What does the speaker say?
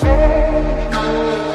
say